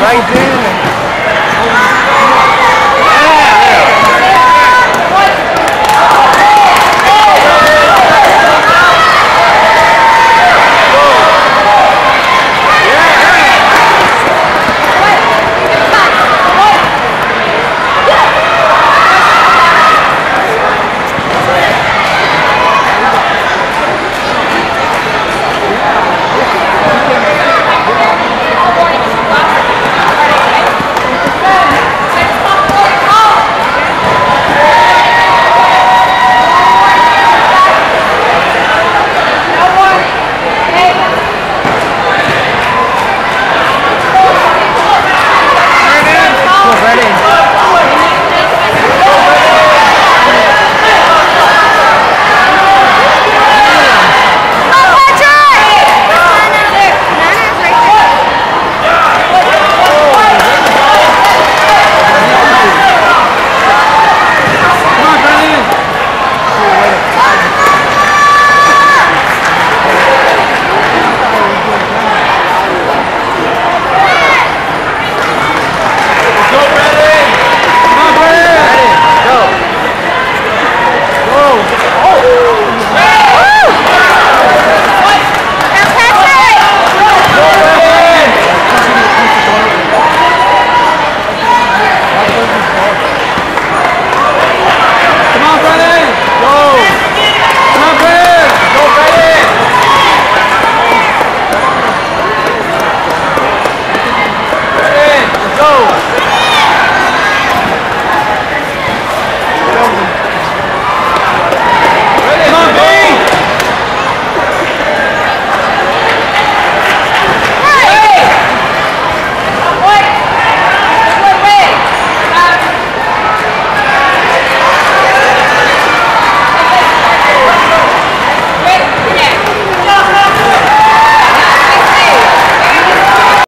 right there.